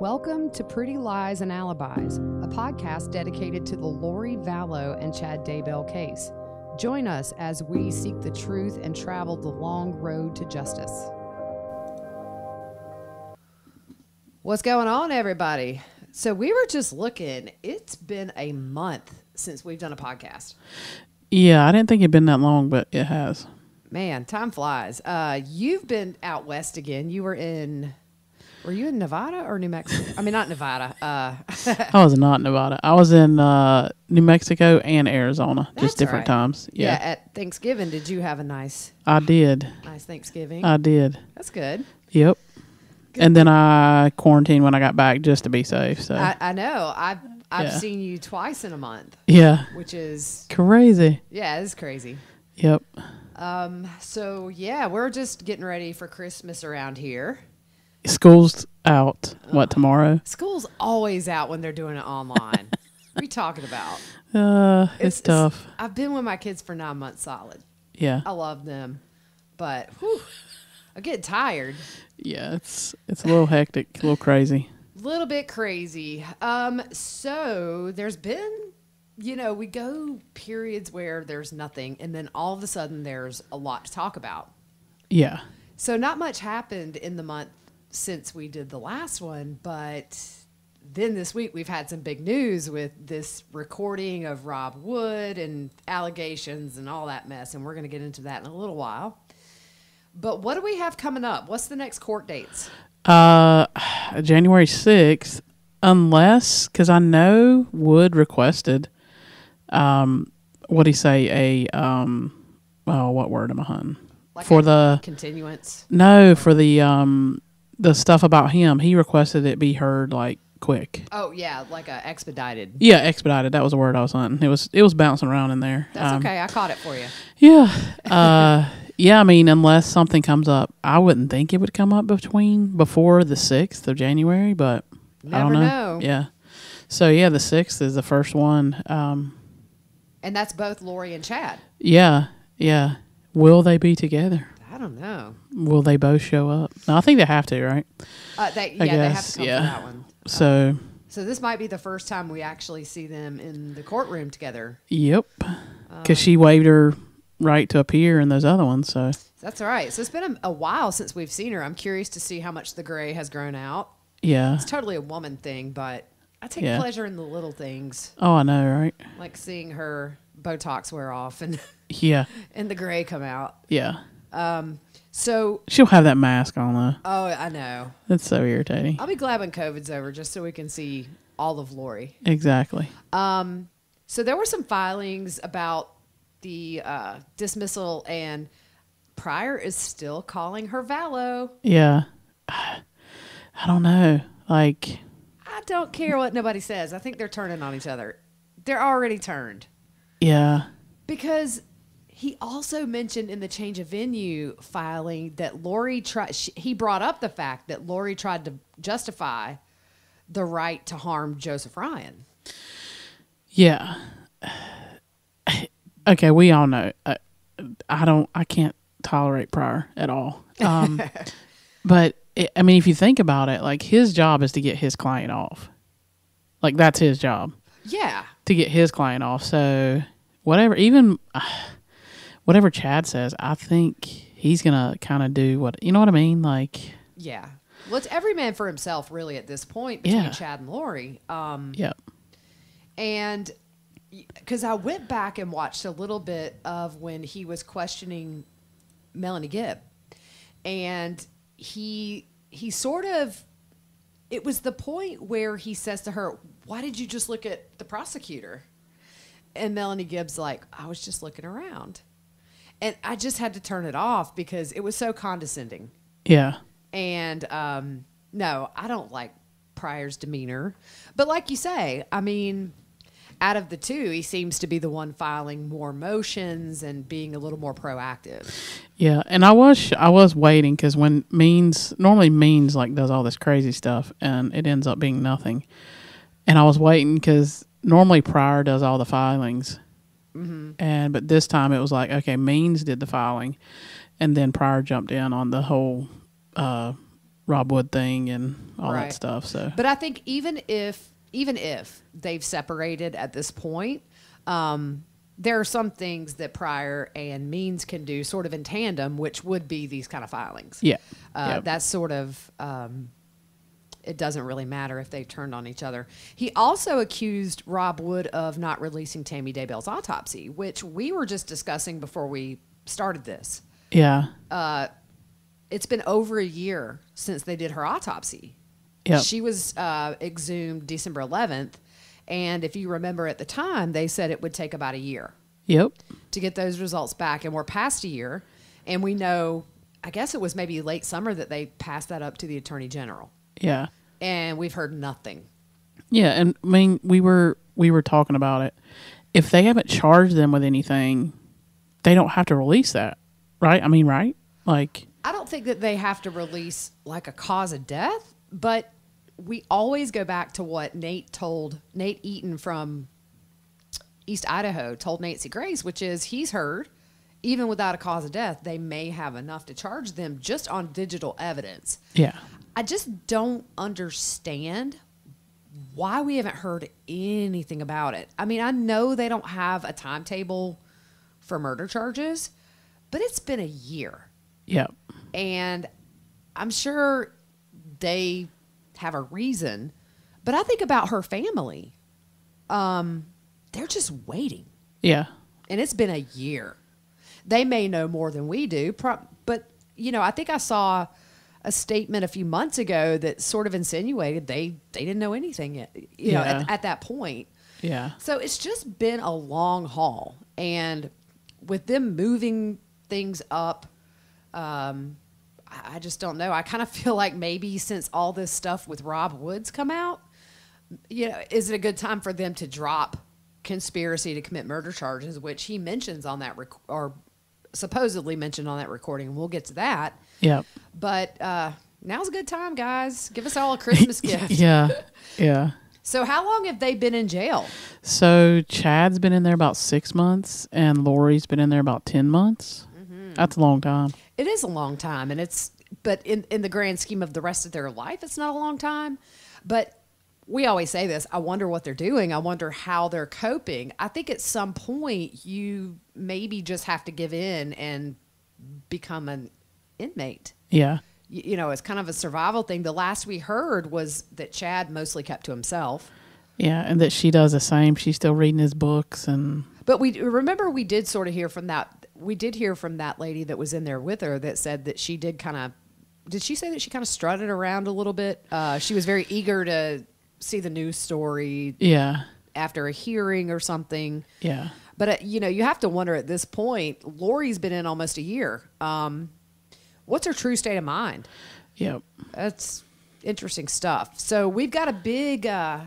Welcome to Pretty Lies and Alibis, a podcast dedicated to the Lori Vallow and Chad Daybell case. Join us as we seek the truth and travel the long road to justice. What's going on, everybody? So, we were just looking, it's been a month since we've done a podcast. Yeah, I didn't think it'd been that long, but it has. Man, time flies. Uh, you've been out west again. You were in, were you in Nevada or New Mexico? I mean, not Nevada. Uh, I was not in Nevada. I was in uh, New Mexico and Arizona, That's just different right. times. yeah. Yeah, At Thanksgiving, did you have a nice, I did. nice Thanksgiving? I did. That's good. Yep. And then I quarantined when I got back just to be safe. So I, I know. I've I've Yeah. seen you twice in a month, yeah, which is crazy. yeah, it's crazy. Yep. Um, so yeah, we're just getting ready for Christmas around here. School's out. What tomorrow? School's always out when they're doing it online. what are you talking about? Uh, it's, tough. I've been with my kids for nine months solid. yeah. I love them, but whew, I get tired. Yeah. It's it's a little hectic, a little crazy. A little bit crazy. Um, so there's been, you know, we go periods where there's nothing, and then all of a sudden there's a lot to talk about. Yeah. So not much happened in the month since we did the last one, but then this week we've had some big news with this recording of Rob Wood and allegations and all that mess, and we're going to get into that in a little while. But what do we have coming up? What's the next court dates? Uh, January sixth, unless because I know Wood requested, um, what do you say? A um, oh, what word am I hunting? Like for the continuance. no, for the um, the stuff about him. He requested it be heard like quick. Oh yeah, like a expedited. Yeah, expedited. That was the word I was hunting. It was it was bouncing around in there. That's Um, okay. I caught it for you. Yeah. Uh, yeah. I mean, unless something comes up, I wouldn't think it would come up between before the sixth of January, but I don't know. know. Yeah. So yeah, the sixth is the first one. Um, And that's both Lori and Chad. yeah, yeah. Will they be together? I don't know. Will they both show up? No, I think they have to, right? Uh, they, yeah, they have guess, to come yeah. for that one. So, So this might be the first time we actually see them in the courtroom together. yep. Um, Because she waived her right to appear in those other ones. So That's all right. So it's been a, a while since we've seen her. I'm curious to see how much the gray has grown out. yeah. It's totally a woman thing, but I take Yeah. pleasure in the little things, Oh, I know, right? like seeing her Botox wear off and Yeah, and the gray come out. yeah. So She'll have that mask on though. oh, I know. That's so irritating. I'll be glad when COVID's over, just so we can see all of Lori. Exactly. Um, so there were some filings about the uh, dismissal, and Prior is still calling her Vallow. Yeah. I don't know. Like, I don't care what nobody says. I think they're turning on each other. They're already turned yeah. because he also mentioned in the change of venue filing that Lori tried. sh- He brought up the fact that Lori tried to justify the right to harm Joseph Ryan. Yeah. Okay, we all know. I, I don't. I can't tolerate Prior at all. Um, but it, I mean, if you think about it, like his job is to get his client off. Like that's his job Yeah, to get his client off. So whatever, even whatever Chad says, I think he's gonna kind of do what you know what I mean. Like, yeah. Well, it's every man for himself, really, at this point between Yeah. Chad and Lori. Um, yeah, And because I went back and watched a little bit of when he was questioning Melanie Gibb, and he he sort of it was the point where he says to her, "Why did you just look at the prosecutor?" And Melanie Gibbs like, "I was just looking around," and I just had to turn it off because it was so condescending. yeah, And um, no, I don't like Prior's demeanor. But like you say, I mean, out of the two, he seems to be the one filing more motions and being a little more proactive. yeah. And I was I was waiting because when Means normally Means like does all this crazy stuff and it ends up being nothing. And I was waiting because normally Prior does all the filings, and but this time it was like okay, Means did the filing, and then Prior jumped in on the whole uh, Rob Wood thing and all Right. that stuff. So But I think even if even if they've separated at this point, um, there are some things that Prior and Means can do sort of in tandem, which would be these kind of filings. yeah, Uh, yeah. That's sort of. Um, it doesn't really matter if they turned on each other. He also accused Rob Wood of not releasing Tammy Daybell's autopsy, which we were just discussing before we started this. yeah, It's been over a year since they did her autopsy. Yep. She was uh, exhumed December 11th. And if you remember at the time, they said it would take about a year yep, to get those results back. And we're past a year. And we know, I guess it was maybe late summer that they passed that up to the attorney general. Yeah, And we've heard nothing. yeah. And I mean, we were we were talking about it. If they haven't charged them with anything, they don't have to release that, right? I mean, right? Like, I don't think that they have to release like a cause of death, but we always go back to what Nate told Nate Eaton from East Idaho told Nancy Grace, which is he's heard even without a cause of death, they may have enough to charge them just on digital evidence. yeah, I just don't understand why we haven't heard anything about it. I mean, I know they don't have a timetable for murder charges, but it's been a year yeah, and I'm sure they have a reason. But I think about her family. Um, they're just waiting, yeah, and it's been a year. They may know more than we do, pro- but you know, I think I saw a statement a few months ago that sort of insinuated they they didn't know anything yet. You know, at, at that point. yeah, So it's just been a long haul. And with them moving things up, um, I I just don't know. I kind of feel like maybe since all this stuff with Rob Woods come out, you know, is it a good time for them to drop conspiracy to commit murder charges, which he mentions on that rec- or supposedly mentioned on that recording. And we'll get to that. Yeah, But uh, now's a good time, guys. Give us all a Christmas gift. yeah, yeah. So, how long have they been in jail? So Chad's been in there about six months, and Lori's been in there about ten months. Mm-hmm. That's a long time. It is a long time, and it's but in in the grand scheme of the rest of their life, it's not a long time. But we always say this. I wonder what they're doing. I wonder how they're coping. I think at some point you maybe just have to give in and become an inmate. Yeah, You, you know, it's kind of a survival thing. The last we heard was that Chad mostly kept to himself. yeah, and that she does the same. She's still reading his books, and But we remember we did sort of hear from that. We did hear from that lady that was in there with her that said that she did kind of. Did she say that she kind of strutted around a little bit? Uh, she was very eager to see the news story yeah, after a hearing or something. yeah, But uh, you know, you have to wonder at this point. Lori's been in almost a year. Um, what's her true state of mind? yep, That's interesting stuff. So we've got a big uh,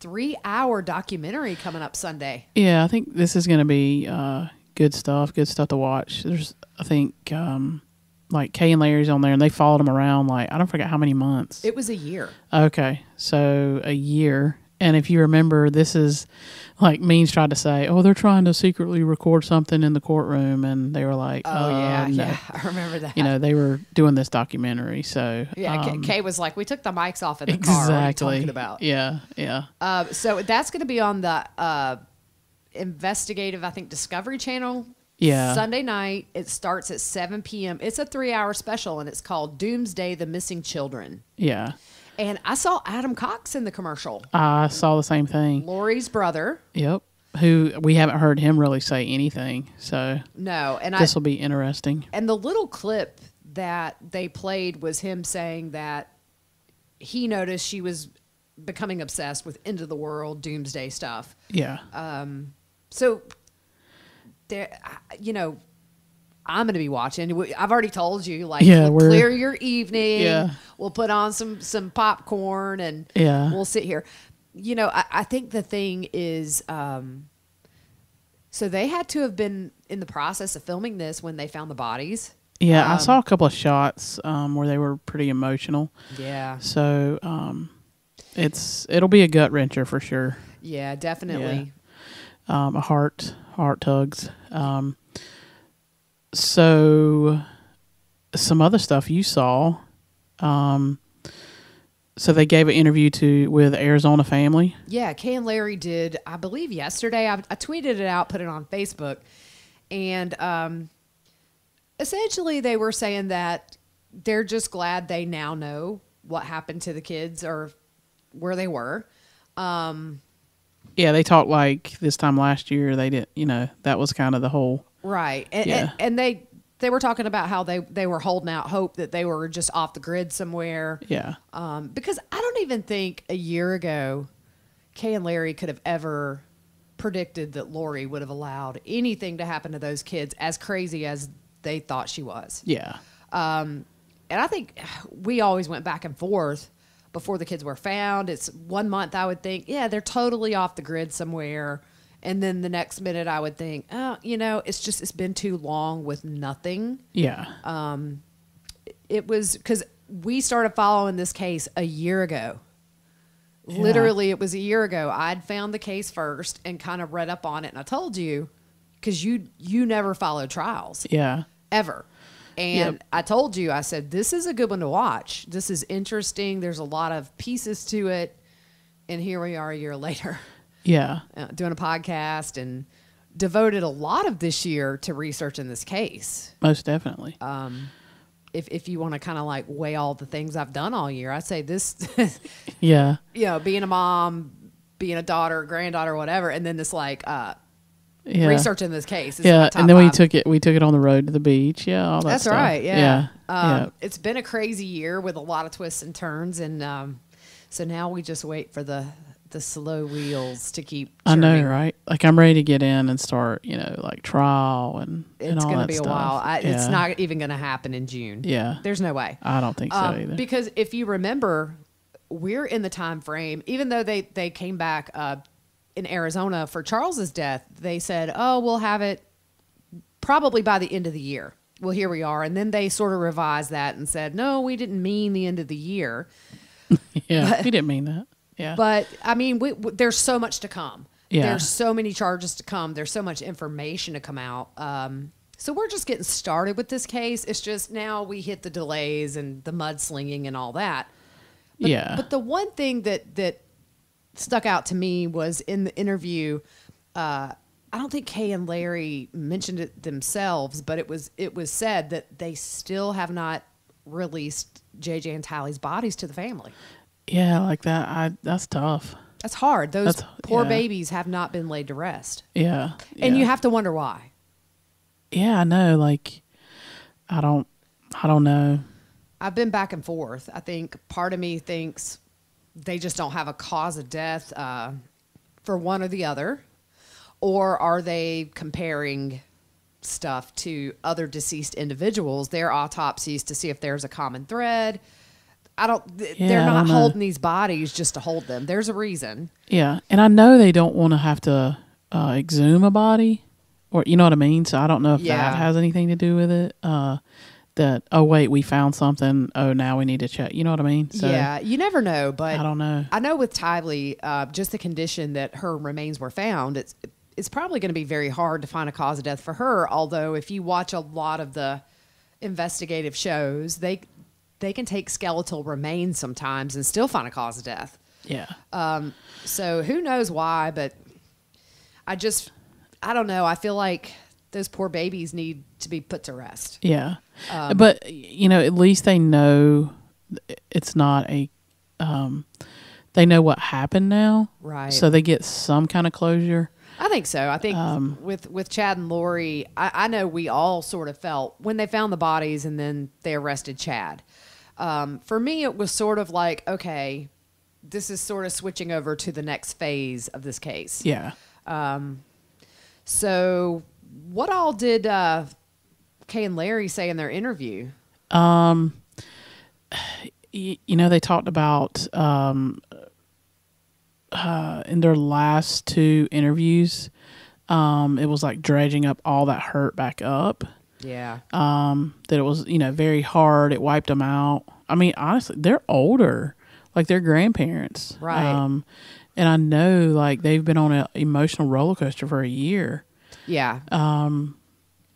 three-hour documentary coming up Sunday. yeah. I think this is going to be uh, good stuff. Good stuff to watch. There's, I think, um, like Kay and Larry's on there, and they followed him around like I don't forget how many months. It was a year. Okay, so a year. And if you remember, this is like Means tried to say, "Oh, they're trying to secretly record something in the courtroom," and they were like, Oh "Uh, yeah, no." yeah, I remember that. You know, they were doing this documentary, so yeah. K- um, Kay was like, "We took the mics off in the car." Are you exactly. talking about? Yeah, yeah, Uh, so that's going to be on the uh, investigative, I think, Discovery Channel. Yeah. Sunday night. It starts at 7 p.m. It's a three-hour special, and it's called Doomsday: The Missing Children. yeah. And I saw Adam Cox in the commercial. I saw the same thing. Lori's brother. Yep. Who we haven't heard him really say anything, so No, and I this will be interesting. And the little clip that they played was him saying that he noticed she was becoming obsessed with end of the world doomsday stuff. Yeah, Um. So there you know, I'm going to be watching. I've already told you like Yeah, we'll clear your evening. Yeah. We'll put on some some popcorn and Yeah. we'll sit here. You know, I, I think the thing is um so they had to have been in the process of filming this when they found the bodies. yeah. I Um, saw a couple of shots um, where they were pretty emotional. Yeah. So um, it's it'll be a gut wrencher for sure. Yeah, definitely. Um, a heart heart tugs. Um, so some other stuff you saw Um, so they gave an interview to with Arizona Family. Yeah, Kay and Larry did, I believe, yesterday. I, I tweeted it out, put it on Facebook, and um, essentially they were saying that they're just glad they now know what happened to the kids or where they were. Um, Yeah, they talked like this time last year. They did, you know, that was kind of the whole. Right, and, Yeah. and, and they they were talking about how they they were holding out hope that they were just off the grid somewhere. Yeah, Um, because I don't even think a year ago, Kay and Larry could have ever predicted that Lori would have allowed anything to happen to those kids as crazy as they thought she was. yeah, And I think we always went back and forth before the kids were found. It's one month I would think, yeah, they're totally off the grid somewhere. And then the next minute I would think, oh, you know, it's just, it's been too long with nothing yeah, Um, it was because we started following this case a year ago. Literally, it was a year ago. I'd found the case first and kind of read up on it, and I told you because you you never follow trials yeah, ever, and Yep. I told you I said this is a good one to watch. This is interesting. There's a lot of pieces to it, and here we are a year later yeah, uh, doing a podcast and devoted a lot of this year to research in this case most definitely. Um, if if you want to kind of like weigh all the things I've done all year, I'd say this, yeah, you know, being a mom, being a daughter, granddaughter, whatever, and then this like uh, yeah, researching this case. Is Yeah, and then we five. took it. We took it on the road to the beach. Yeah, all that That's stuff. right. Yeah. yeah, Um, yeah. It's been a crazy year with a lot of twists and turns, and um, so now we just wait for the the slow wheels to keep. I know, churning. right? Like I'm ready to get in and start, you know, like trial and and It's all going to be a stuff. while. I, It's not even going to happen in June. Yeah, There's no way. I don't think so Um, either. Because if you remember, we're in the time frame. Even though they they came back uh, in Arizona for Charles's death, they said, "Oh, we'll have it probably by the end of the year." Well, here we are, and then they sort of revised that and said, "No, we didn't mean the end of the year." yeah, we didn't mean that. Yeah, But I mean, we, w there's so much to come. Yeah. There's so many charges to come. There's so much information to come out. Um, so we're just getting started with this case. It's just now we hit the delays and the mudslinging and all that. But, yeah, But the one thing that that stuck out to me was in the interview. Uh, I don't think Kay and Larry mentioned it themselves, but it was it was said that they still have not released JJ and Tylee's bodies to the family. Yeah, like that. I that's tough. That's hard. Those That's- poor yeah. babies have not been laid to rest, Yeah, and yeah. you have to wonder why. yeah, I know. Like, I don't, I don't know. I've been back and forth. I think part of me thinks they just don't have a cause of death uh, for one or the other, or are they comparing stuff to other deceased individuals, their autopsies to see if there's a common thread? I don't. th- Yeah, they're not don't holding these bodies just to hold them. There's a reason. Yeah, and I know they don't want to have to uh, exhume a body, or you know what I mean. So I don't know if Yeah. that has anything to do with it. Uh, that oh wait, we found something. Oh, now we need to check. You know what I mean? So, yeah, you never know, but I don't know. I know with Tylee, uh, just the condition that her remains were found, it's it's probably going to be very hard to find a cause of death for her. Although, if you watch a lot of the investigative shows, they they can take skeletal remains sometimes and still find a cause of death. Yeah, So who knows why? But I just I don't know. I feel like those poor babies need to be put to rest. yeah. Um, but you know, at least they know it's not a. Um, they know what happened now, Right. So they get some kind of closure. I think so. I think Um, with with Chad and Lori, I, I know we all sort of felt when they found the bodies and then they arrested Chad. Um, for me, it was sort of like, okay, this is sort of switching over to the next phase of this case. Yeah. So, what all did uh, Kay and Larry say in their interview? y- you know they talked about um, uh, in their last two interviews um, it was like dredging up all that hurt back up Yeah. um, that it was you know very hard it wiped them out i mean honestly they're older like their grandparents Right. um, and i know like they've been on an emotional roller coaster for a year yeah. Um,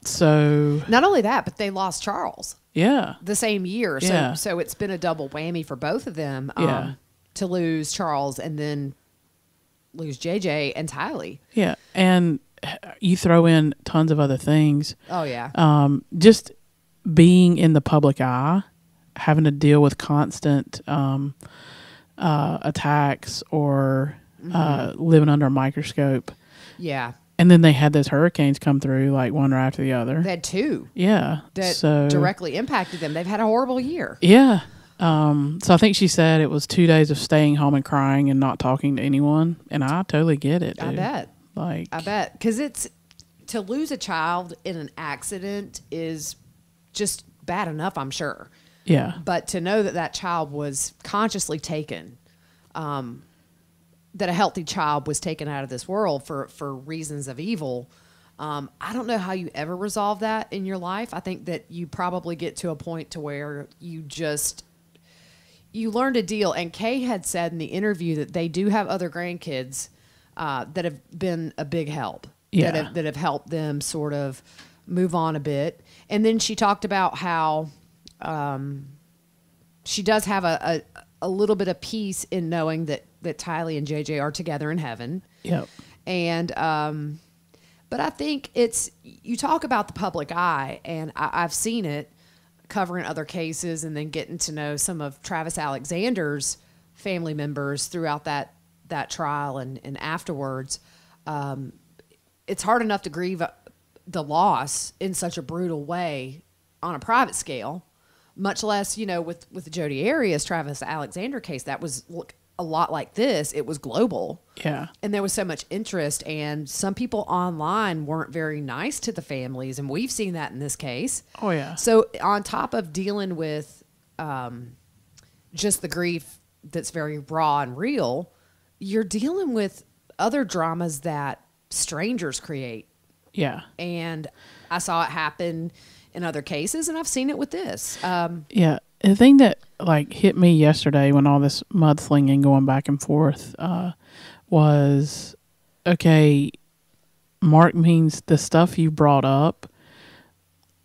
so Not only that, but they lost Charles. Yeah. the same year. So Yeah. so it's been a double whammy for both of them. Yeah. Um, to lose Charles and then lose JJ and Tylee. Yeah. And you throw in tons of other things. Oh yeah. Um, just being in the public eye, having to deal with constant um, uh, attacks or uh, living under a microscope. yeah. And then they had those hurricanes come through, like one right after the other. They had two yeah. that so directly impacted them. They've had a horrible year. Yeah. Um, so I think she said it was two days of staying home and crying and not talking to anyone, and I totally get it. I bet. Like, I bet because it's to lose a child in an accident is just bad enough. I'm sure. yeah, but to know that that child was consciously taken um, that a healthy child was taken out of this world for for reasons of evil um, i don't know how you ever resolve that in your life i think that you probably get to a point to where you just you learn to deal and kay had said in the interview that they do have other grandkids uh, that have been a big help Yeah. that, have, that have helped them sort of move on a bit and then she talked about how she does have a, a, a little bit of peace in knowing that that Tylee and JJ are together in heaven. yep, And um, but I think it's you talk about the public eye, and I, I've seen it covering other cases, and then getting to know some of Travis Alexander's family members throughout that that trial and and afterwards. Um, it's hard enough to grieve the loss in such a brutal way on a private scale, much less you know with with the Jodi Arias Travis Alexander case that was look a lot like this. It was global yeah, and there was so much interest and some people online weren't very nice to the families and we've seen that in this case oh yeah, so on top of dealing with um, just the grief that's very raw and real you're dealing with other dramas that strangers create yeah, and i saw it happen in other cases and i've seen it with this um, yeah. The thing that like hit me yesterday when all this mudslinging going back and forth uh, was okay. Mark Means the stuff you brought up,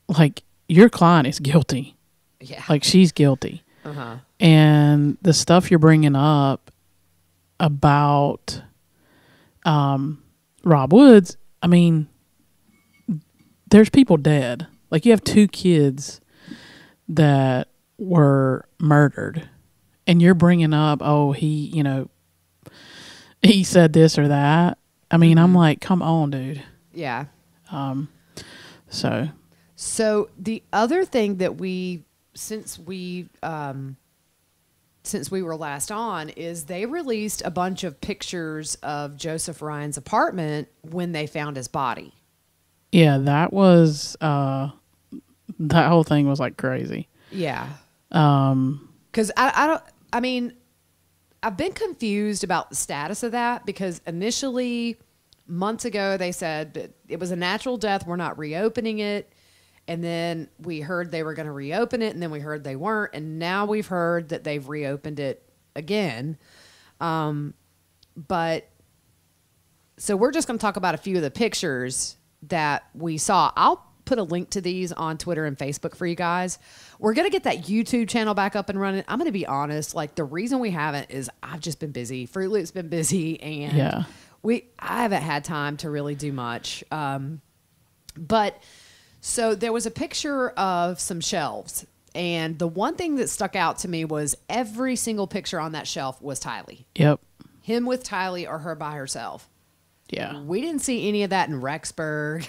like your client is guilty, yeah like she's guilty. uh-huh. and the stuff you're bringing up about um, Rob Woods, I mean, there's people dead. Like you have two kids that were murdered, and you're bringing up, oh, he, you know, he said this or that. I mean, I'm like, come on, dude. yeah Um. So So the other thing that we, since we, um, since we were last on, is they released a bunch of pictures of Joseph Ryan's apartment when they found his body. yeah, that was uh, that whole thing was like crazy. Yeah, Um, because I, I don't. I mean, I've been confused about the status of that because initially, months ago, they said that it was a natural death. We're not reopening it. And then we heard they were going to reopen it, and then we heard they weren't, and now we've heard that they've reopened it again. Um, but so we're just going to talk about a few of the pictures that we saw. I'll put a link to these on Twitter and Facebook for you guys. We're going to get that YouTube channel back up and running. I'm going to be honest, like the reason we haven't is I've just been busy. Fruit Loop's been busy and Yeah. we I haven't had time to really do much. Um, but so there was a picture of some shelves and the one thing that stuck out to me was every single picture on that shelf was Tylee. yep. Him with Tylee or her by herself. Yeah. We didn't see any of that in Rexburg.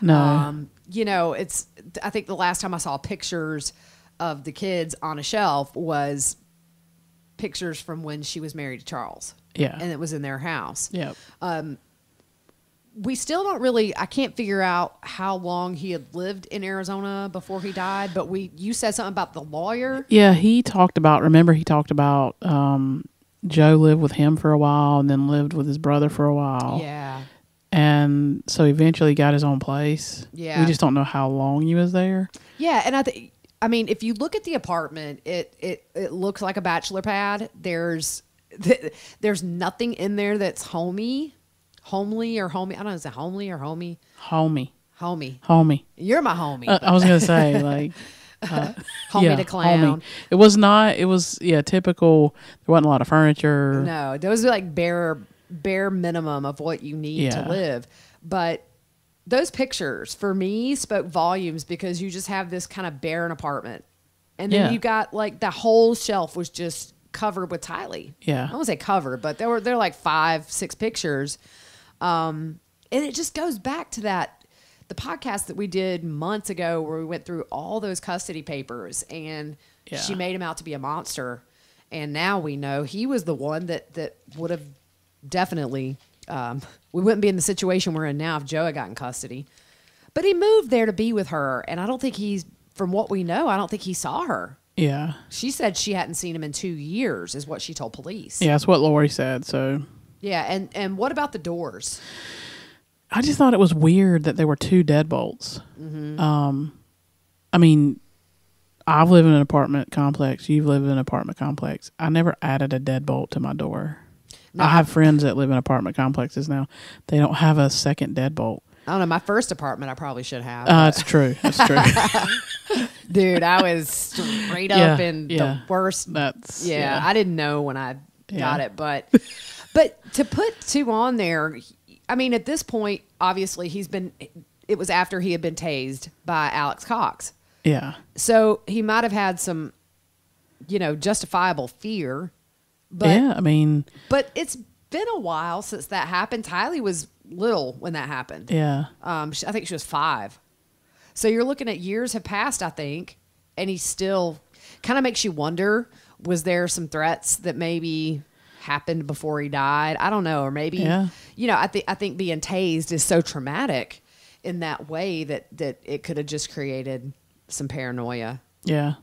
No. Um, you know, it's. I think the last time I saw pictures of the kids on a shelf was pictures from when she was married to Charles. Yeah. and it was in their house. yep. We still don't really. I can't figure out how long he had lived in Arizona before he died. But we, you said something about the lawyer. Yeah, he talked about. Remember, he talked about um, Joe lived with him for a while, and then lived with his brother for a while. Yeah, and so eventually got his own place. Yeah. we just don't know how long he was there. yeah, and I think. I mean, if you look at the apartment, it it it looks like a bachelor pad. There's th- there's nothing in there that's homey, homely or homey. I don't know, is it homely or homey? Homie, Homey. homie. You're my homie. Uh, I was gonna say like, Uh, Homie yeah, the clown. homie. It was not. It was yeah, typical. There wasn't a lot of furniture. No, those are like bare bare minimum of what you need Yeah. to live. But those pictures for me spoke volumes because you just have this kind of barren apartment. And then Yeah. you got like the whole shelf was just covered with Tylee. Yeah. I won't say covered, but there were there were like five, six pictures. Um, and it just goes back to that the podcast that we did months ago where we went through all those custody papers and Yeah. she made him out to be a monster. And now we know he was the one that that would have definitely um, we wouldn't be in the situation we're in now if Joe had gotten custody. But he moved there to be with her, and I don't think he's from what we know, I don't think he saw her. Yeah, She said she hadn't seen him in two years, is what she told police. yeah. That's what Lori said. So Yeah, and and what about the doors? I just thought it was weird that there were two deadbolts. Mm-hmm. Um, I mean, I've lived in an apartment complex. You've lived in an apartment complex. I never added a deadbolt to my door. No, I have friends that live in apartment complexes now. They don't have a second deadbolt. I don't know. My first apartment, I probably should have. Uh, it's true. It's true. Dude, I was straight Yeah, up in yeah. the worst. That's Yeah, I didn't know when I got Yeah. it, but but to put two on there, I mean, at this point, obviously, he's been. It was after he had been tased by Alex Cox, yeah, so he might have had some, you know, justifiable fear. But yeah. I mean, but it's been a while since that happened. Tylee was little when that happened. yeah, Um, I think she was five. So you're looking at years have passed, I think, and he still kind of makes you wonder: was there some threats that maybe happened before he died? I don't know, or maybe Yeah. you know, I think I think being tased is so traumatic in that way that that it could have just created some paranoia. yeah.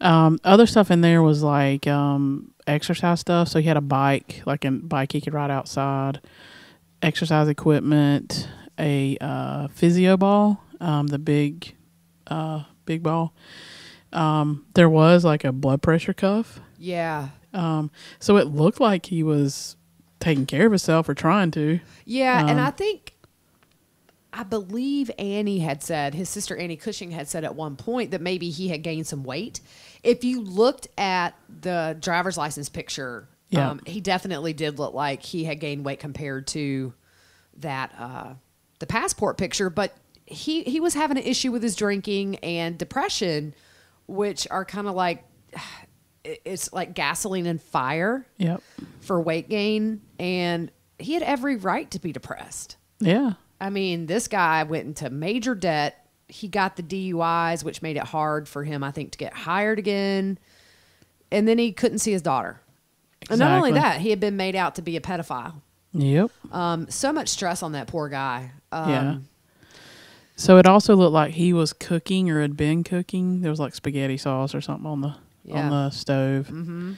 Um, other stuff in there was like um, exercise stuff. So he had a bike, like a bike he could ride outside, exercise equipment, a uh, physio ball, um, the big, uh, big ball. Um, there was like a blood pressure cuff. Yeah. Um, so it looked like he was taking care of himself or trying to. Yeah, and Um, I think I believe Annie had said his sister Annie Cushing had said at one point that maybe he had gained some weight. If you looked at the driver's license picture, Yeah. um, he definitely did look like he had gained weight compared to that uh, the passport picture. But he he was having an issue with his drinking and depression, which are kind of like it's like gasoline and fire Yep. for weight gain, and he had every right to be depressed. Yeah. I mean, this guy went into major debt. He got the DUIs, which made it hard for him, I think, to get hired again. And then he couldn't see his daughter. And not only that, he had been made out to be a pedophile. Yep. Um, so much stress on that poor guy. Um, yeah. So it also looked like he was cooking or had been cooking. There was like spaghetti sauce or something on the Yeah. on the stove. Mm-hmm.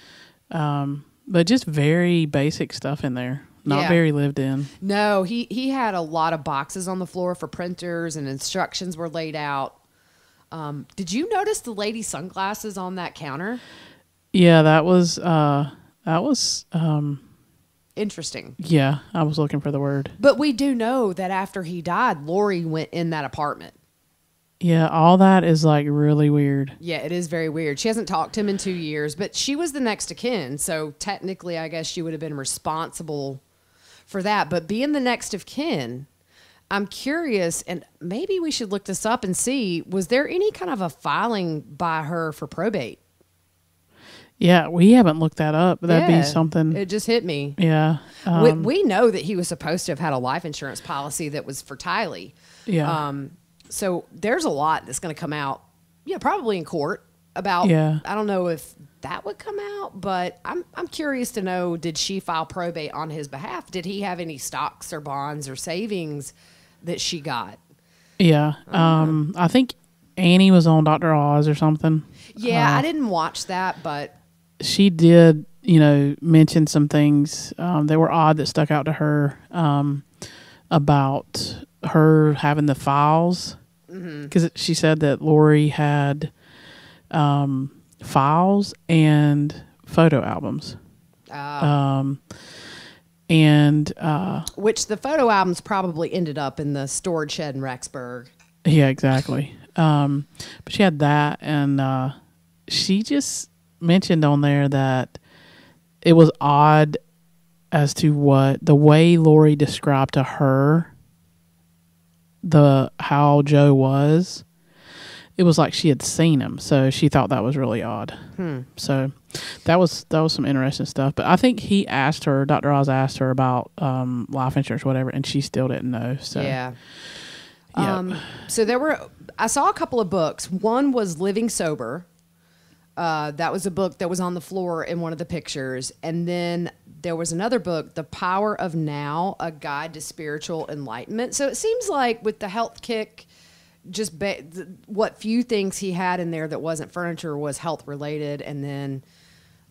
Um, but just very basic stuff in there. Not Yeah. very lived in. No, he he had a lot of boxes on the floor for printers, and instructions were laid out. Um, did you notice the lady sunglasses on that counter? Yeah, that was uh that was um Interesting. yeah, I was looking for the word. But we do know that after he died, Lori went in that apartment. Yeah, all that is like really weird. Yeah, it is very weird. She hasn't talked to him in two years, but she was the next of kin. So technically, I guess she would have been responsible for that. But being the next of kin, I'm curious, and maybe we should look this up and see was there any kind of a filing by her for probate? Yeah, we haven't looked that up. but That'd Yeah, be something. It just hit me. yeah. we, Um, we know that he was supposed to have had a life insurance policy that was for Tylee. yeah. Um, so there's a lot that's going to come out, yeah, probably in court about. Yeah. I don't know if that would come out, but I'm I'm curious to know: did she file probate on his behalf? Did he have any stocks or bonds or savings that she got? yeah. Um I think Annie was on Dr. Oz or something. Yeah, Uh, I didn't watch that, but she did, you know, mention some things um, that were odd that stuck out to her um, about her having the files. Because she said that Lori had um, files and photo albums. uh, Um, and uh, which the photo albums probably ended up in the storage shed in Rexburg. yeah, exactly. Um, but she had that, and uh, she just mentioned on there that it was odd as to what the way Lori described to her the how Joe was. It was like she had seen him, so she thought that was really odd. Hmm. So that was that was some interesting stuff. But I think he asked her, Dr. Oz asked her about um, life insurance, whatever, and she still didn't know. So Yeah. yeah. Um, so there were, I saw a couple of books. One was Living Sober. Uh, that was a book that was on the floor in one of the pictures. And then there was another book, The Power of Now, A Guide to Spiritual Enlightenment. So it seems like with the health kick, just ba- th- what few things he had in there that wasn't furniture was health related. And then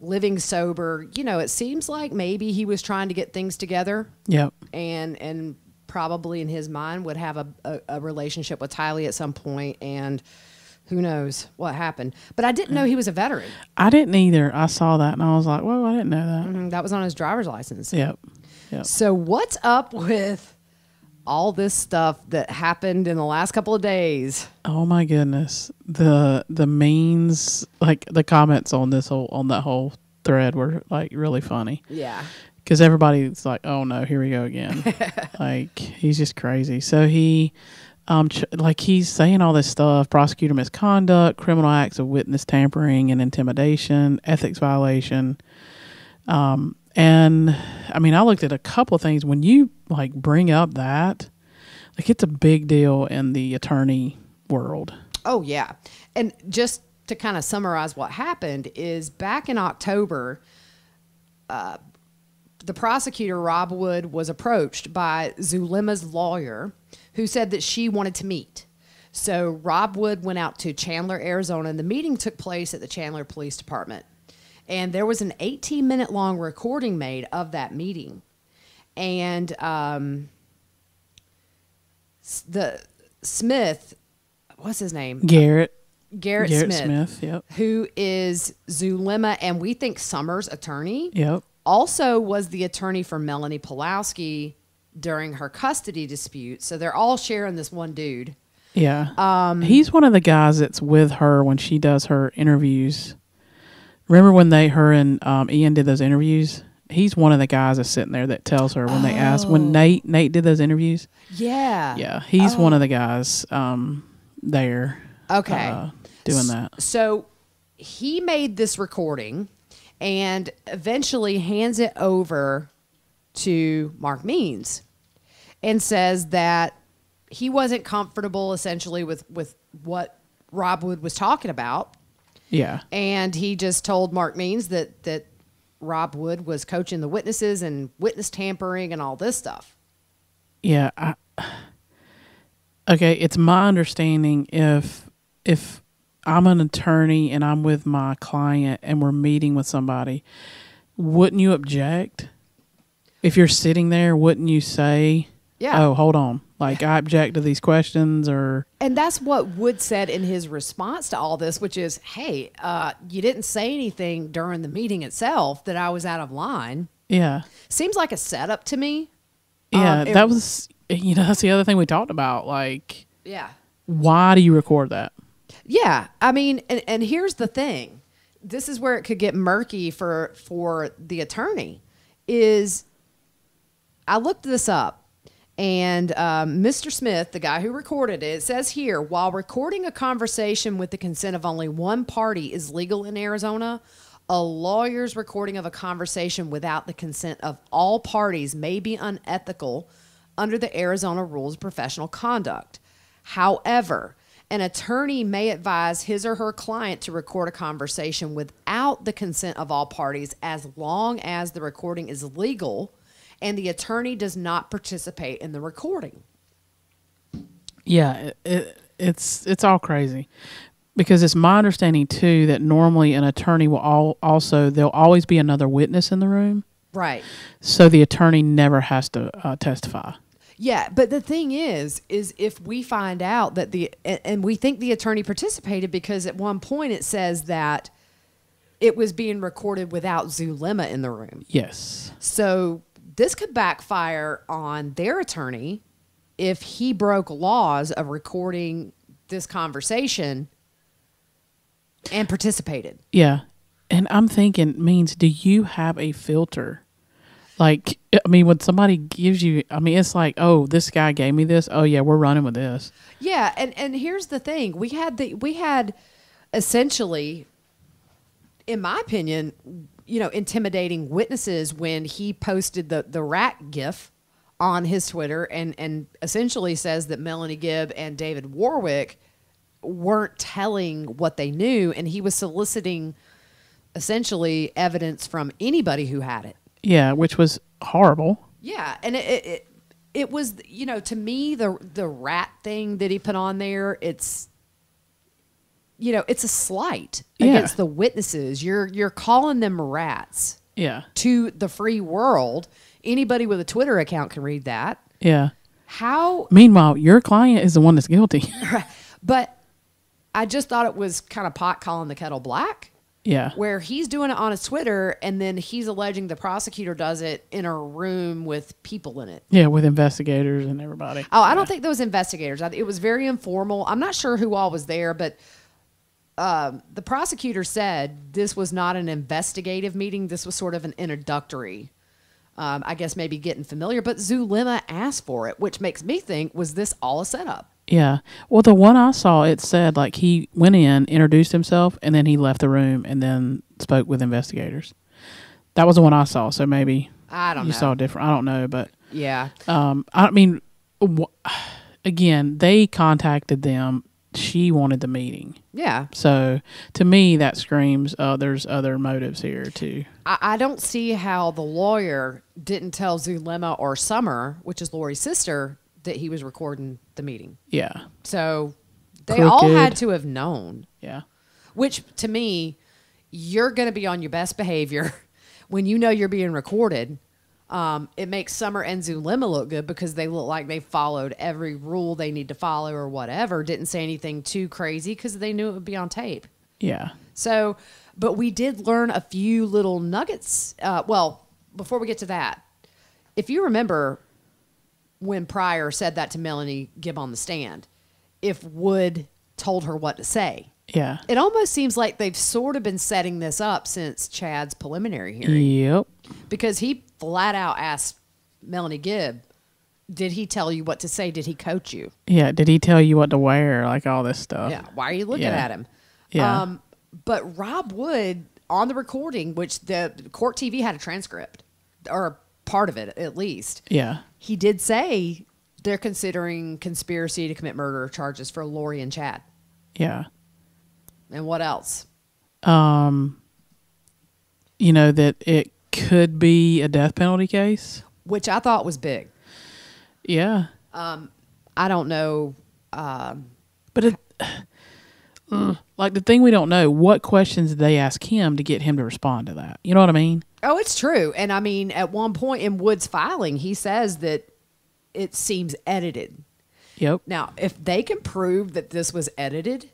living sober, you know, it seems like maybe he was trying to get things together Yep. and and probably in his mind would have a, a, a relationship with Tylee at some point and who knows what happened but i didn't know he was a veteran I didn't either. I saw that and I was like, "Whoa, I didn't know that." Mhm, that was on his driver's license Yep. Yep. so what's up with all this stuff that happened in the last couple of days Oh my goodness. The the means like the comments on this whole on that whole thread were like really funny yeah cuz everybody's like, "Oh no, here we go again." like he's just crazy. So he um ch- like he's saying all this stuff, prosecutor misconduct, criminal acts of witness tampering and intimidation, ethics violation. Um and I mean, I looked at a couple of things when you like bring up that like it's a big deal in the attorney world. Oh yeah, and just to kind of summarize what happened is back in October, uh, the prosecutor Rob Wood was approached by Zulema's lawyer, who said that she wanted to meet. So Rob Wood went out to Chandler, Arizona, and the meeting took place at the Chandler Police Department. And there was an 18 minute long recording made of that meeting. And um, the Smith, what's his name? Garrett Garrett, Garrett Smith, Smith. Yep. who is Zulema and we think Summers' attorney, Yep. also was the attorney for Melanie Pawlowski during her custody dispute. So they're all sharing this one dude. Yeah. Um, He's one of the guys that's with her when she does her interviews. Remember when they her and um, Ian did those interviews? He's one of the guys that's sitting there that tells her when they ask when Nate Nate did those interviews. Yeah. Yeah, he's one of the guys um, there. Okay. uh, doing that. So he made this recording and eventually hands it over to Mark Means and says that he wasn't comfortable essentially with, with what Rob Wood was talking about. Yeah, And he just told Mark Means that, that Rob Wood was coaching the witnesses and witness tampering and all this stuff. yeah. I, okay, it's my understanding if if I'm an attorney and I'm with my client and we're meeting with somebody, wouldn't you object? If you're sitting there, wouldn't you say, Yeah. "Oh, hold on. Like I object to these questions or And that's what Wood said in his response to all this, which is, hey, uh, you didn't say anything during the meeting itself that I was out of line. yeah. Seems like a setup to me. Yeah, Um, that was you know, that's the other thing we talked about like Yeah. why do you record that? Yeah. I mean, and, and here's the thing. This is where it could get murky for for the attorney. Is I looked this up, and um, Mr. Smith, the guy who recorded it, says here while recording a conversation with the consent of only one party is legal in Arizona, a lawyer's recording of a conversation without the consent of all parties may be unethical under the Arizona rules of professional conduct. However, an attorney may advise his or her client to record a conversation without the consent of all parties as long as the recording is legal and the attorney does not participate in the recording. Yeah, it, it, it's it's all crazy because it's my understanding too that normally an attorney will all, also there'll always be another witness in the room, Right. so the attorney never has to uh, testify. Yeah, but the thing is, is if we find out that the and, and we think the attorney participated because at one point it says that it was being recorded without Zulema in the room. Yes. So this could backfire on their attorney if he broke laws of recording this conversation and participated. Yeah. And I'm thinking, means, do you have a filter? Like, I mean, when somebody gives you, I mean, it's like, oh, this guy gave me this. Oh, yeah, we're running with this. Yeah, and and here's the thing: we had the we had essentially, in my opinion, you know, intimidating witnesses when he posted the the rat gif on his Twitter and and essentially says that Melanie Gibb and David Warwick weren't telling what they knew, and he was soliciting essentially evidence from anybody who had it. Yeah, which was horrible. Yeah, and it, it it was you know to me the the rat thing that he put on there it's you know it's a slight Yeah. against the witnesses. You're you're calling them rats Yeah. to the free world. Anybody with a Twitter account can read that. Yeah. How Meanwhile, your client is the one that's guilty. but I just thought it was kind of pot calling the kettle black. yeah. where he's doing it on his Twitter and then he's alleging the prosecutor does it in a room with people in it. Yeah, with investigators and everybody. Oh, I don't think those investigators. It was very informal. I'm not sure who all was there, but um, the prosecutor said this was not an investigative meeting. This was sort of an introductory. Um, I guess maybe getting familiar, but Zulema asked for it, which makes me think was this all a setup? Yeah. Well, the one I saw, it said like he went in, introduced himself, and then he left the room and then spoke with investigators. That was the one I saw. So maybe I don't you know. saw different. I don't know, but Yeah, um, I mean, again, they contacted them. She wanted the meeting. yeah. So to me, that screams uh, there's other motives here too. I, I don't see how the lawyer didn't tell Zulema or Summer, which is Lori's sister, that he was recording the meeting. Yeah. So they all had to have known, Yeah. which to me, you're going to be on your best behavior when you know you're being recorded. Um, it makes Summer and Zulema look good because they look like they followed every rule they need to follow or whatever. Didn't say anything too crazy because they knew it would be on tape. Yeah. So, but we did learn a few little nuggets. Uh, well, before we get to that, if you remember when Prior said that to Melanie Gibb on the stand, if Wood told her what to say, Yeah. it almost seems like they've sort of been setting this up since Chad's preliminary hearing Yep. because he flat out asked Melanie Gibb, "Did he tell you what to say? Did he coach you?" Yeah. Did he tell you what to wear? Like all this stuff. Yeah. Why are you looking Yeah. at him? Yeah. Um, but Rob Wood on the recording, which the court TV had a transcript or part of it at least, Yeah. he did say they're considering conspiracy to commit murder charges for Lori and Chad. Yeah. And what else? Um, you know that it could be a death penalty case. Which I thought was big. Yeah. Um, I don't know. Um, But it, like the thing we don't know, what questions did they ask him to get him to respond to that? You know what I mean? oh, it's true. And I mean, at one point in Wood's filing, he says that it seems edited. Yep. Now, if they can prove that this was edited,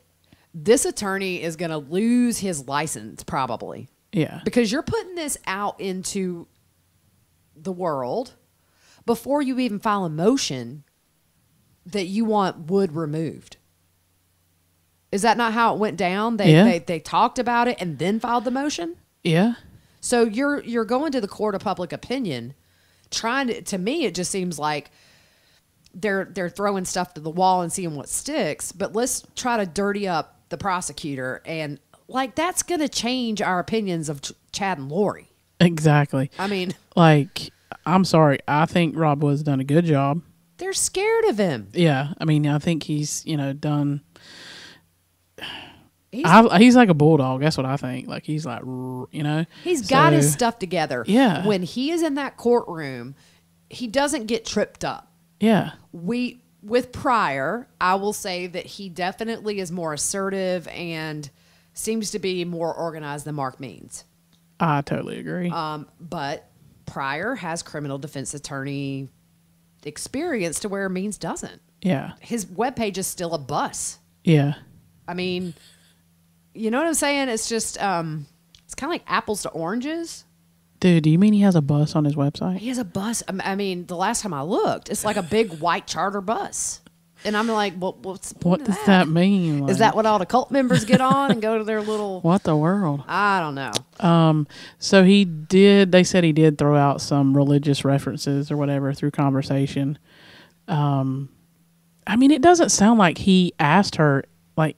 this attorney is going to lose his license probably Yeah. because you're putting this out into the world before you even file a motion that you want Wood removed. Is that not how it went down? They, Yeah. they they talked about it and then filed the motion. Yeah. So you're you're going to the court of public opinion, trying to. To me, it just seems like they're they're throwing stuff to the wall and seeing what sticks. But let's try to dirty up the prosecutor, and like that's going to change our opinions of Ch- Chad and Lori. Exactly. I mean, Like, I'm sorry. I think Rob Wood's done a good job. they're scared of him. Yeah. I mean, I think he's, you know, done. He's, I, he's like a bulldog. That's what I think. Like, he's like, you know, he's got his stuff together. Yeah. When he is in that courtroom, he doesn't get tripped up. Yeah. we with Prior, I will say that he definitely is more assertive and seems to be more organized than Mark Means. I totally agree. Um, but Prior has criminal defense attorney experience to where Means doesn't. yeah. His webpage is still a bus. Yeah. I mean, you know what I'm saying? It's just um, it's kind of like apples to oranges. Dude, do you mean he has a bus on his website? He has a bus. I mean, the last time I looked, it's like a big white charter bus. And I'm like, well, what's the What does that mean? Is that what all the cult members get on and go to their little? what the world? I don't know. Um, so he did. They said he did throw out some religious references or whatever through conversation. Um, I mean, it doesn't sound like he asked her. Like,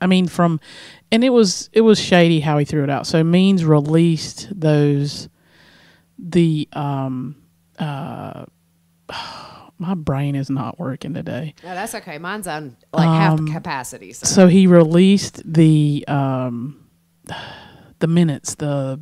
I mean, from, and it was it was shady how he threw it out. So Means released those, the um, uh, my brain is not working today. No, that's okay. Mine's on like half Um, capacity. So. So he released the um the minutes, the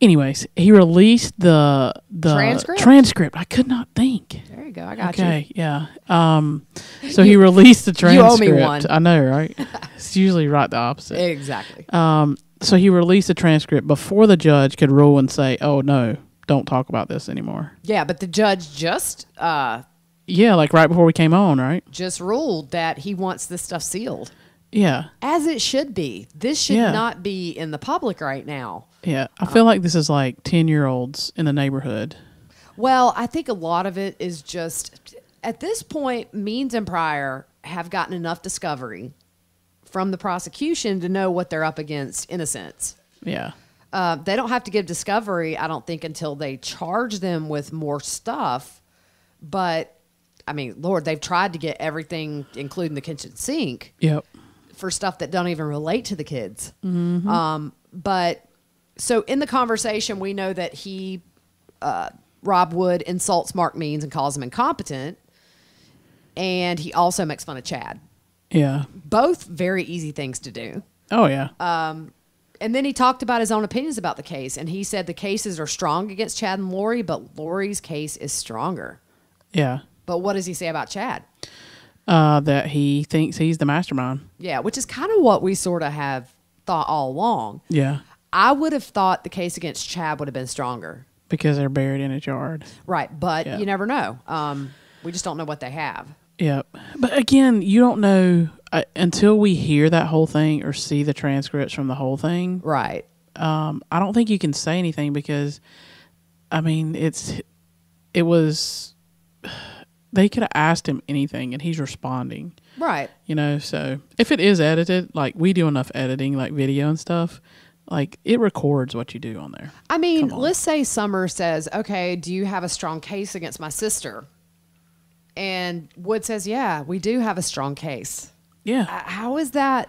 anyways, he released the the Transcript? transcript. I could not think. there you go. I got you. Okay, yeah. Um so he released the transcript. You owe me one. I know, right? it's usually right the opposite. Exactly. Um so he released the transcript before the judge could rule and say, "Oh no, don't talk about this anymore." Yeah, but the judge just uh Yeah, like right before we came on, right? just ruled that he wants this stuff sealed. Yeah. As it should be. This should Yeah. not be in the public right now. Yeah. I feel like this is like 10-year-olds in the neighborhood. Well, I think a lot of it is just at this point, Means and Prior have gotten enough discovery from the prosecution to know what they're up against in a sense. Yeah. Uh, they don't have to give discovery, I don't think, until they charge them with more stuff. But I mean, Lord, they've tried to get everything, including the kitchen sink, Yep. for stuff that don't even relate to the kids. Um, but so in the conversation, we know that he, uh, Rob Wood, insults Mark Means and calls him incompetent, and he also makes fun of Chad. Yeah. Both very easy things to do. Oh yeah. And then he talked about his own opinions about the case, and he said the cases are strong against Chad and Lori, but Lori's case is stronger. yeah. But what does he say about Chad? Uh, that he thinks he's the mastermind. Yeah, which is kind of what we sort of have thought all along. Yeah. I would have thought the case against Chad would have been stronger. Because they're buried in his yard. Right, but Yeah. you never know. Um, we just don't know what they have. Yep. But again, you don't know uh, until we hear that whole thing or see the transcripts from the whole thing. Right. Um, I don't think you can say anything because, I mean, it's it was they could have asked him anything and he's responding. Right. You know, so if it is edited, like we do enough editing, like video and stuff, like it records what you do on there. I mean, let's say Summer says, "Okay, do you have a strong case against my sister?" And Wood says, "Yeah, we do have a strong case." Yeah. Uh, How is that?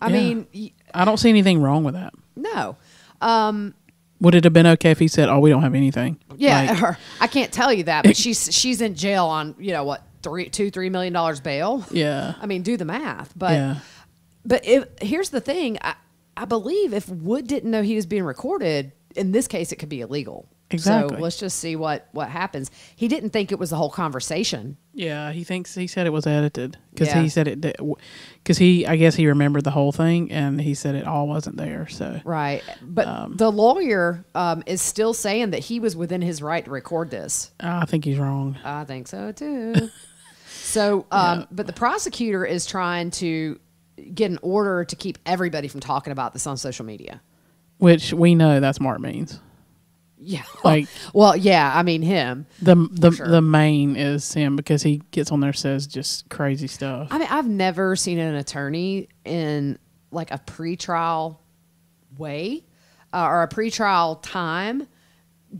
I Yeah. mean, y- I don't see anything wrong with that. no. Um, Would it have been okay if he said, "Oh, we don't have anything"? Yeah, Like, or, I can't tell you that, but she's she's in jail on you know what three two three million dollars bail. yeah. I mean, do the math, but yeah. but if here's the thing, I, I believe if Wood didn't know he was being recorded, in this case, it could be illegal. Exactly. So let's just see what what happens. He didn't think it was the whole conversation. Yeah, he thinks he said it was edited because Yeah. he said it because he I guess he remembered the whole thing and he said it all wasn't there. So Right. But Um, the lawyer um, is still saying that he was within his right to record this. I think he's wrong. I think so too. so, um, but the prosecutor is trying to get an order to keep everybody from talking about this on social media. Which we know that's Mark Means. Yeah. Like well, yeah. I mean, him. the the sure. the main is him because he gets on there says just crazy stuff. I mean, I've never seen an attorney in like a pretrial way uh, or a pretrial time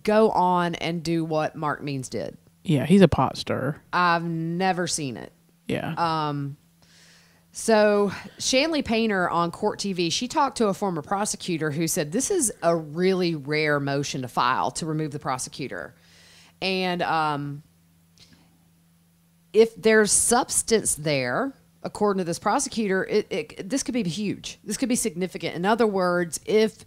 go on and do what Mark Means did. Yeah, he's a pot stirrer. I've never seen it. Yeah. Uh, So, Chanley Painter on Court TV, she talked to a former prosecutor who said this is a really rare motion to file to remove the prosecutor. And um, if there's substance there, according to this prosecutor, it, it, this could be huge. This could be significant. In other words, if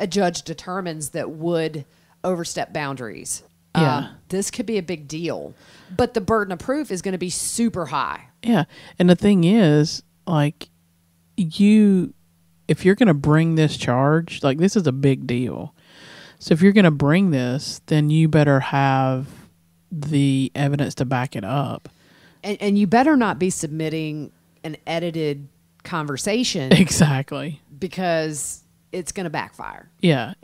a judge determines that would overstep boundaries, Yeah. um, this could be a big deal. But the burden of proof is going to be super high. Yeah. And the thing is, like, you, if you're going to bring this charge, like, this is a big deal. So if you're going to bring this, then you better have the evidence to back it up. And, and you better not be submitting an edited conversation Exactly. because it's going to backfire. Yeah.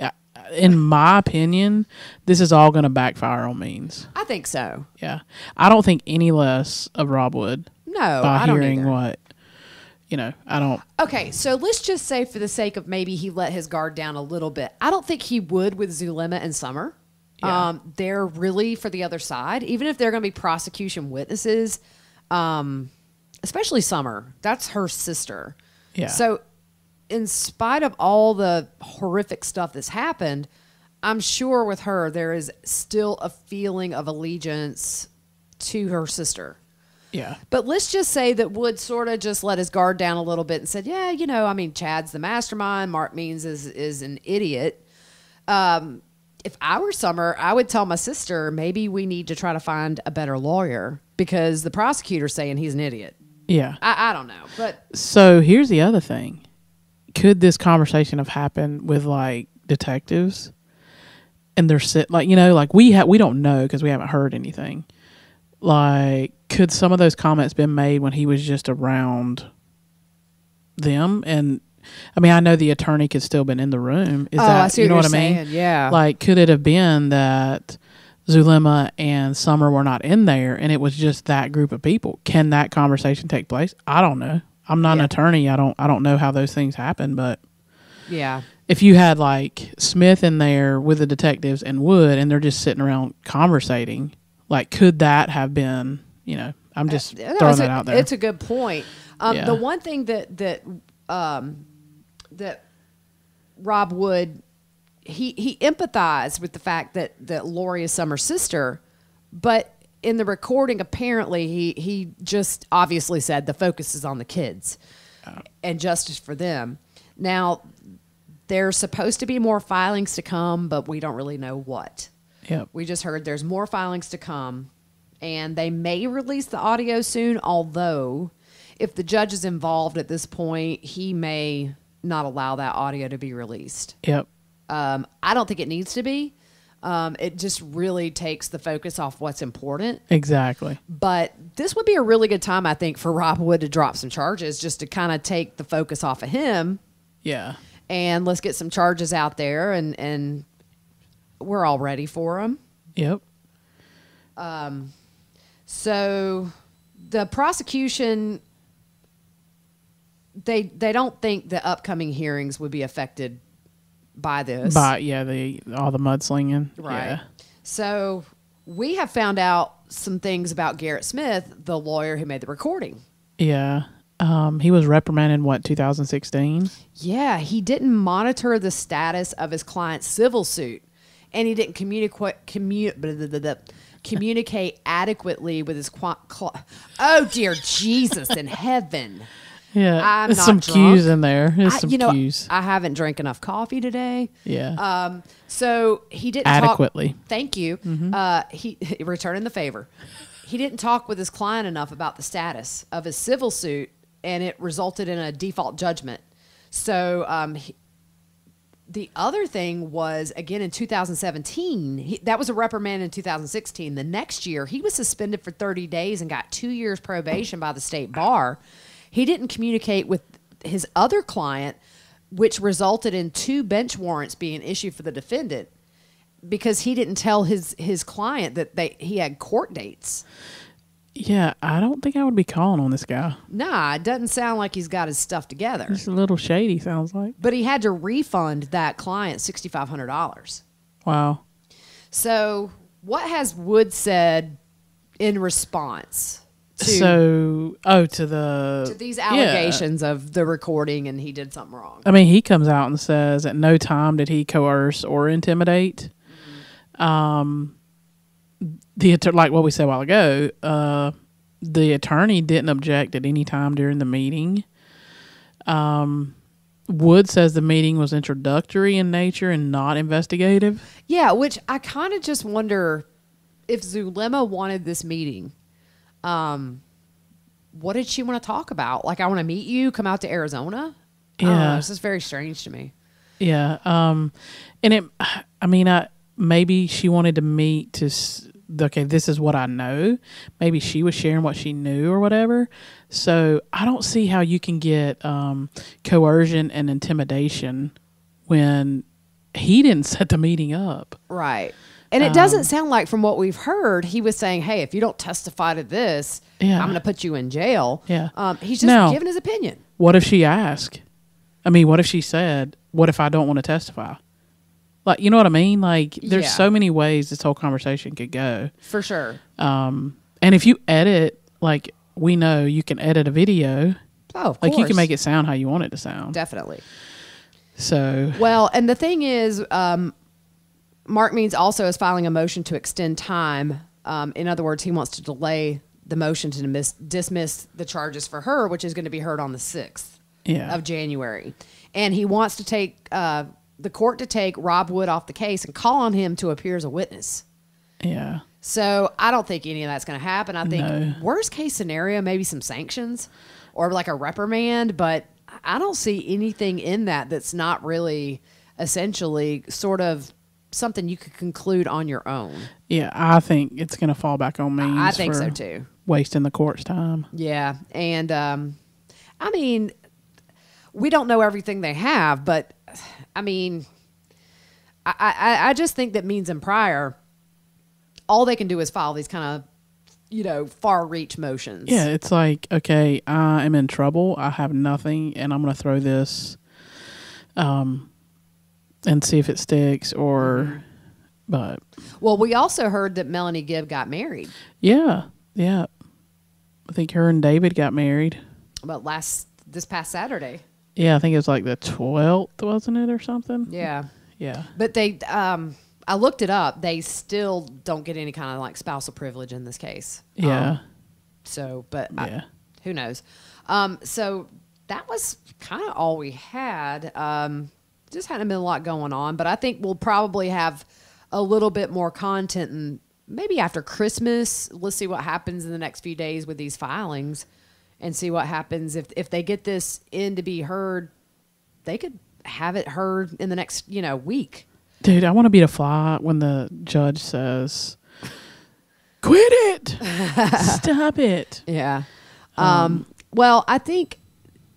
In my opinion, this is all going to backfire on Means. I think so. Yeah, I don't think any less of Rob Wood No, by I don't hearing either. what you know. I don't. Okay, so let's just say for the sake of maybe he let his guard down a little bit. I don't think he would with Zulema and Summer. Yeah. Um, they're really for the other side, even if they're going to be prosecution witnesses. Um, especially Summer, that's her sister. Yeah. So, in spite of all the horrific stuff that's happened, I'm sure with her there is still a feeling of allegiance to her sister. Yeah. But let's just say that Wood sort of just let his guard down a little bit and said, "Yeah, you know, I mean, Chad's the mastermind. Mark Means is is an idiot." Um, if I were Summer, I would tell my sister maybe we need to try to find a better lawyer because the prosecutor's saying he's an idiot. Yeah. I, I don't know, but So here's the other thing. Could this conversation have happened with like detectives? And they're sit like you know like we have we don't know because we haven't heard anything. Like could some of those comments been made when he was just around them? And I mean I know the attorney could still been in the room. Is oh, that I see you know what, what you're I mean? saying. Yeah, Like, could it have been that Zulema and Summer were not in there and it was just that group of people? Can that conversation take place? I don't know. I'm not an attorney. I don't I don't know how those things happen, but yeah, if you had like Smith in there with the detectives and Wood and they're just sitting around conversating, like could that have been, you know, I'm just Uh, throwing it's that a, out there. It's a good point. Um, Yeah. The one thing that that um, that Rob Wood he he empathized with the fact that that Lori is Summer's sister, but in the recording, apparently he he just obviously said the focus is on the kids and justice for them. Now there's supposed to be more filings to come, but we don't really know what. yep. We just heard there's more filings to come, and they may release the audio soon. Although, if the judge is involved at this point, he may not allow that audio to be released. Yep. Um, I don't think it needs to be. Um, it just really takes the focus off what's important. Exactly. But this would be a really good time, I think, for Rob Wood to drop some charges just to kind of take the focus off of him Yeah. and let's get some charges out there and, and we're all ready for them. Yep. So the prosecution they they don't think the upcoming hearings would be affected by this. But yeah, the all the mudslinging. right. Yeah. So we have found out some things about Garrett Smith, the lawyer who made the recording. Yeah. Um, he was reprimanded in what 2016. Yeah, he didn't monitor the status of his client's civil suit, and he didn't communicate commu- communicate adequately with his qua- cl- oh dear Jesus in heaven. Yeah, I'm there's some drunk. cues in there. There's I- some you know, cues. I haven't drank enough coffee today. yeah, Um, so he didn't Adequately. Talk, thank you. Mm-hmm. Uh, he returning the favor. He didn't talk with his client enough about the status of his civil suit, and it resulted in a default judgment. So um, he, the other thing was again in 2017. He, that was a reprimand in 2016. The next year, he was suspended for 30 days and got two years probation by the state bar. He didn't communicate with his other client, which resulted in two bench warrants being issued for the defendant because he didn't tell his his client that they he had court dates. Yeah. I don't think I would be calling on this guy. Nah, it doesn't sound like he's got his stuff together. He's a little shady. Sounds like. But he had to refund that client sixty five hundred dollars. Wow. So, what has Wood said in response to, so, oh, to the to these yeah. allegations of the recording and he did something wrong? I mean, he comes out and says at no time did he coerce or intimidate. Um, the like what we said a while ago, uh, the attorney didn't object at any time during the meeting. Um, Wood says the meeting was introductory in nature and not investigative. Yeah, which I kind of just wonder if Zulema wanted this meeting. Um, what did she want to talk about? Like, I want to meet you. Come out to Arizona. I don't know, Yeah. it's just very strange to me. Yeah. Um, and it, I mean, I maybe she wanted to meet to. Okay, this is what I know. Maybe she was sharing what she knew or whatever. So I don't see how you can get um, coercion and intimidation when he didn't set the meeting up. Right. And it Um, doesn't sound like, from what we've heard, he was saying, "Hey, if you don't testify to this, Yeah. I'm going to put you in jail." Yeah. Um, he's just Now- giving his opinion. What if she asked? I mean, what if she said, "What if I don't want to testify?" Like, you know what I mean? Like, there's Yeah. so many ways this whole conversation could go. For sure. Um, and if you edit, like we know, you can edit a video. Oh, of Like, you can make it sound how you want it to sound. definitely. So, Well, and the thing is, um, Mark Means also is filing a motion to extend time. Um, in other words, he wants to delay the motion to dismiss, dismiss the charges for her, which is going to be heard on the sixth yeah, of January, and he wants to take uh, the court to take Rob Wood off the case and call on him to appear as a witness. yeah, So I don't think any of that's going to happen. I think No. worst case scenario, maybe some sanctions or like a reprimand, but I don't see anything in that that's not really essentially sort of something you could conclude on your own. yeah. I think it's going to fall back on me. I think so too. Wasting the court's time. Yeah, and um, I mean, we don't know everything they have, but I mean, I, I, I just think that Means and prior, all they can do is file these kind of, you know, far reach motions. Yeah, it's like, okay, I am in trouble. I have nothing, and I'm going to throw this, um, and see if it sticks. Or, but Well, we also heard that Melanie Gibb got married, yeah, yeah. I think her and David got married. but last this past Saturday. Yeah, I think it was like the twelfth, wasn't it, or something? Yeah, Yeah. but they, um, I looked it up. They still don't get any kind of like spousal privilege in this case. Yeah. Um, so, but I- Yeah. who knows? Um, so that was kind of all we had. Um, just hadn't been a lot going on, but I think we'll probably have a little bit more content and maybe after Christmas. Let's see what happens in the next few days with these filings and see what happens if if they get this in to be heard. They could have it heard in the next you know week. Dude, I want to be the fly when the judge says, "Quit it! Stop it!" Yeah. Um, well, I think,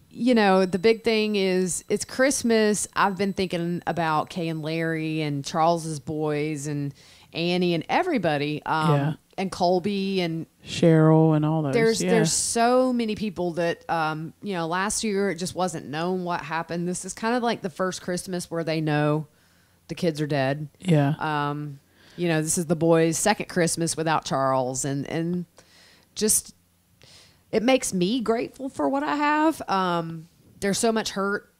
you know, the big thing is it's Christmas. I've been thinking about Kay and Larry and Charles's boys and Annie and everybody. Um, Yeah. And Colby and Cheryl and all those. there's yeah. there's so many people that um, you know last year it just wasn't known what happened. This is kind of like the first Christmas where they know the kids are dead yeah. um, you know, this is the boys' second Christmas without Charles, and and just it makes me grateful for what I have. Um, there's so much hurt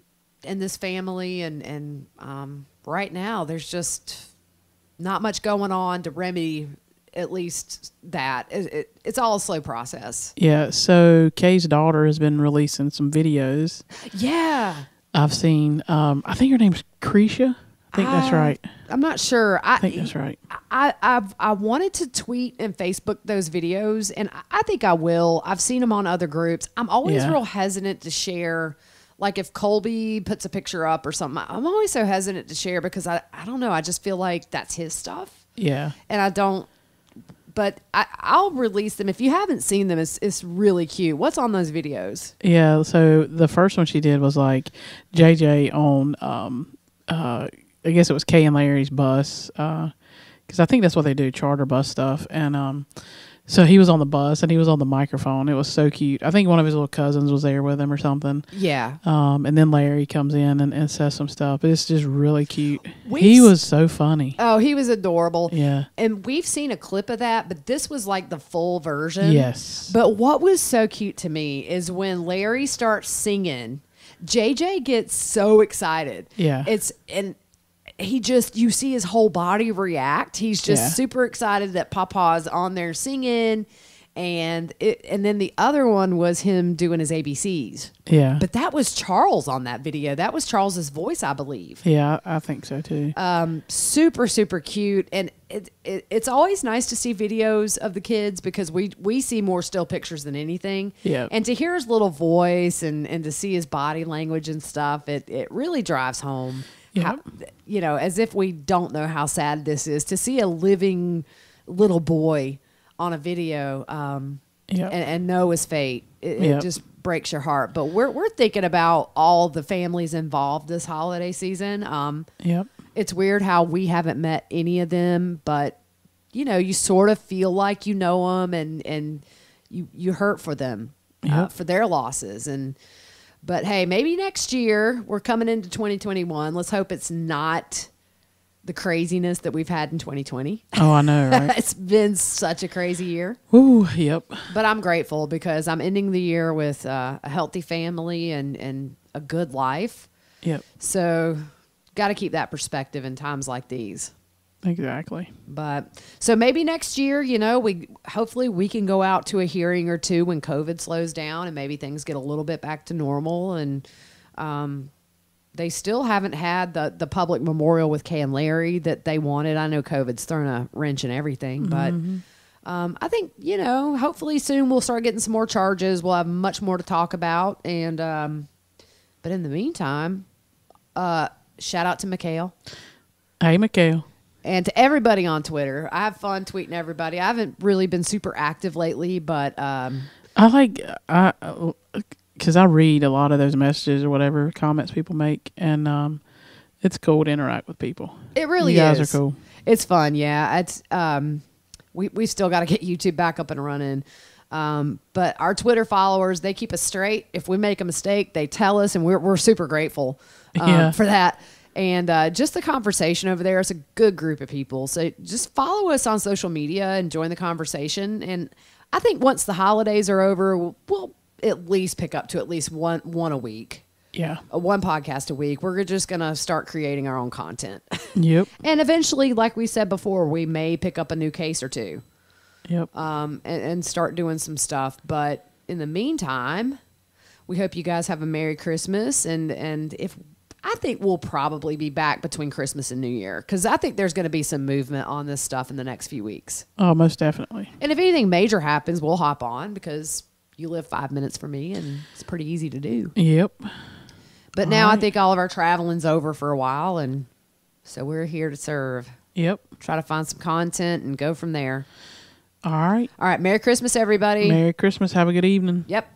in this family, and and um, right now there's just not much going on to remedy at least that. It, it, it's all a slow process. Yeah, so Kay's daughter has been releasing some videos. Yeah. I've seen. Um, I think her name's Cretia. I think that's right. I'm not sure. I, I think that's right. I, I've I wanted to tweet and Facebook those videos, and I, I think I will. I've seen them on other groups. I'm always Yeah. real hesitant to share. Like if Colby puts a picture up or something, I'm always so hesitant to share because I, I don't know. I just feel like that's his stuff, Yeah, and I don't. But I, I'll release them if you haven't seen them. It's it's really cute. What's on those videos? yeah. So the first one she did was like JJ on. Um, uh, I guess it was Kay and Larry's bus. Because I think that's what they do, charter bus stuff. And um, so he was on the bus and he was on the microphone. It was so cute. I think one of his little cousins was there with him or something. Yeah, Um, and then Larry comes in and, and says some stuff. It's just really cute. We've he was so funny. Oh, he was adorable. Yeah. And we've seen a clip of that, but this was like the full version. Yes. But what was so cute to me is when Larry starts singing, JJ gets so excited. Yeah. It's and he just you see his whole body react. He's just Yeah. super excited that Papa's on there singing. And it, and then the other one was him doing his ABCs. Yeah. But that was Charles on that video. That was Charles's voice, I believe yeah, I think so too. um, super super cute and it, it, it's always nice to see videos of the kids because we we see more still pictures than anything Yeah. and to hear his little voice and and to see his body language and stuff it it really drives home how, you know as if we don't know how sad this is. To see a living little boy on a video um Yep. and, and know his fate it, it just breaks your heart. But we're we're thinking about all the families involved this holiday season. Um yep. it's weird how we haven't met any of them, but you know, you sort of feel like you know them, and and you you hurt for them uh, for their losses, and but hey, maybe next year we're coming into 2021. Let's hope it's not the craziness that we've had in 2020. Oh, I know, right? it's been such a crazy year, Ooh, yep. but I'm grateful because I'm ending the year with uh, a healthy family and and a good life. Yep. So, got to keep that perspective in times like these. Exactly. But so maybe next year, you know, we hopefully we can go out to a hearing or two when COVID slows down and maybe things get a little bit back to normal. And um, they still haven't had the the public memorial with Kay and Larry that they wanted. I know COVID's thrown a wrench in everything, but. Um, I think you know. Hopefully, soon we'll start getting some more charges. We'll have much more to talk about, and um, but in the meantime, uh, shout out to Mikhail. Hey, Mikhail. And to everybody on Twitter, I have fun tweeting everybody. I haven't really been super active lately, but um, I like I because I read a lot of those messages or whatever comments people make, and um, it's cool to interact with people. it really you guys is. are cool. It's fun, yeah. It's um, we we still got to get YouTube back up and running. Um, but our Twitter followers, they keep us straight. If we make a mistake, they tell us, and we're we're super grateful um, Yeah. for that. And uh, just the conversation over there is a good group of people. So just follow us on social media and join the conversation. And I think once the holidays are over, we'll, we'll at least pick up to at least one one a week. Yeah. a one podcast a week. We're just going to start creating our own content. Yep. and eventually, like we said before, we may pick up a new case or two Yep. um, and, and start doing some stuff. But in the meantime, we hope you guys have a Merry Christmas. And, and if I think we'll probably be back between Christmas and New Year because I think there's going to be some movement on this stuff in the next few weeks. oh, most definitely. And if anything major happens, we'll hop on because you live five minutes from me and it's pretty easy to do. Yep. But now I think all of our traveling's over for a while, and so we're here to serve. Yep. Try to find some content and go from there. All right. All right, Merry Christmas, everybody. Merry Christmas. Have a good evening. Yep.